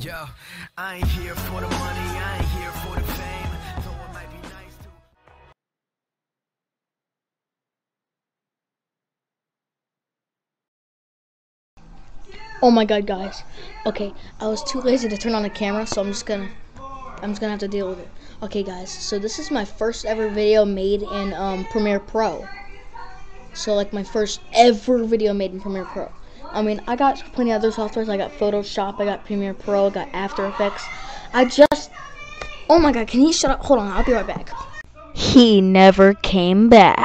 Yo, I ain't here for the money, I ain't here for the fame. Nice to. Oh my god, guys. Okay, I was too lazy to turn on the camera, so I'm just gonna I'm just gonna have to deal with it. Okay, guys. So this is my first ever video made in um, Premiere Pro. So like my first ever video made in Premiere Pro. I mean, I got plenty of other softwares. I got Photoshop, I got Premiere Pro, I got After Effects. I just Oh my god, can he shut up? Hold on, I'll be right back. He never came back.